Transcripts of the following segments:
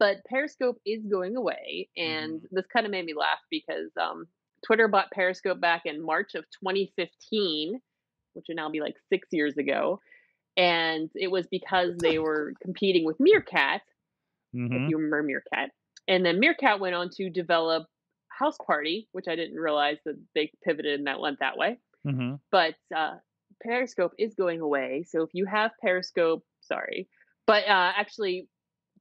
but Periscope is going away, and Mhm. this kind of made me laugh because um, Twitter bought Periscope back in March of 2015, which would now be like six years ago, and it was because they were competing with Meerkat, hmm if you remember Meerkat, and then Meerkat went on to develop House Party, which I didn't realize that they pivoted and that went that way hmm but uh, Periscope is going away. So if you have Periscope, sorry, but uh, actually,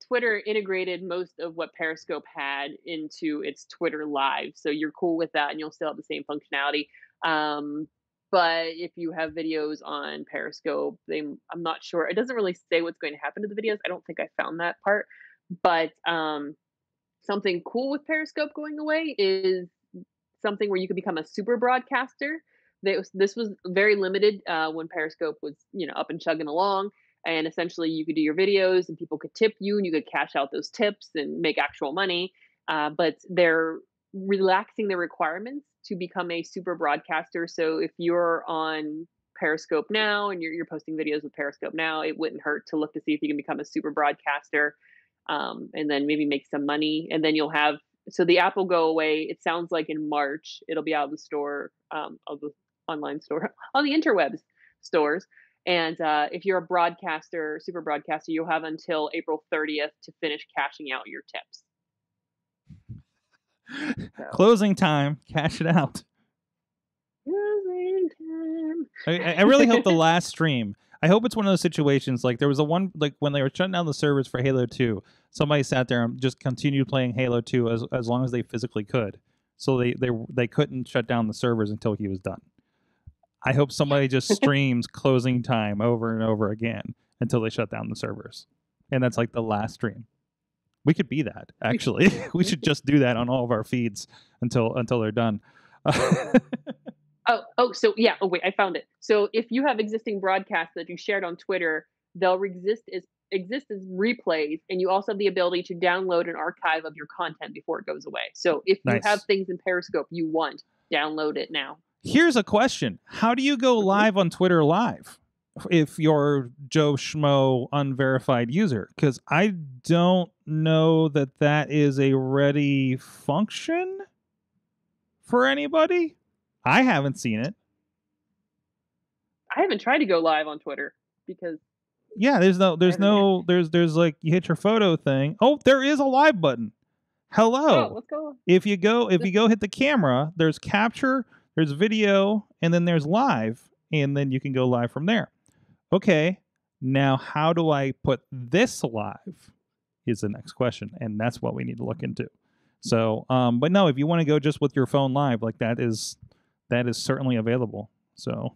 Twitter integrated most of what Periscope had into its Twitter Live. So you're cool with that, and you'll still have the same functionality. Um, but if you have videos on Periscope, they I'm not sure. It doesn't really say what's going to happen to the videos. I don't think I found that part. But um, something cool with Periscope going away is something where you could become a super broadcaster. This this was very limited uh, when Periscope was you know up and chugging along, and essentially you could do your videos and people could tip you and you could cash out those tips and make actual money. Uh, but they're relaxing the requirements to become a super broadcaster. So if you're on Periscope now and you're, you're posting videos with Periscope now, it wouldn't hurt to look to see if you can become a super broadcaster um, and then maybe make some money. And then you'll have so the app will go away. It sounds like in March it'll be out of the store, um, of the online store, on the interwebs stores. And uh, if you're a broadcaster, super broadcaster, you'll have until April 30th to finish cashing out your tips. So, Closing time. Cash it out. closing time. I, I really hope the last stream. I hope it's one of those situations like there was a one like when they were shutting down the servers for Halo Two. Somebody sat there and just continued playing Halo Two as as long as they physically could. So they they they couldn't shut down the servers until he was done. I hope somebody just streams closing time over and over again until they shut down the servers, and that's like the last stream. We could be that actually. we should just do that on all of our feeds until until they're done. Oh, oh, so yeah. Oh, wait, I found it. So if you have existing broadcasts that you shared on Twitter, they'll exist as exist as replays, and you also have the ability to download an archive of your content before it goes away. So if you Nice. have things in Periscope you want, download it now. Here's a question: How do you go Mhm. live on Twitter Live if you're Joe Schmo unverified user? Because I don't know that that is a ready function for anybody. I haven't seen it. I haven't tried to go live on Twitter because Yeah, there's no, there's no, there's, there's like you hit your photo thing. Oh, there is a live button. Hello. oh, let's go. if you go if you go hit the camera there's capture there's video and then there's live and then you can go live from there. Okay now how do i put this live is the next question and that's what we need to look into. So um but no if you want to go just with your phone live like that is that is certainly available. So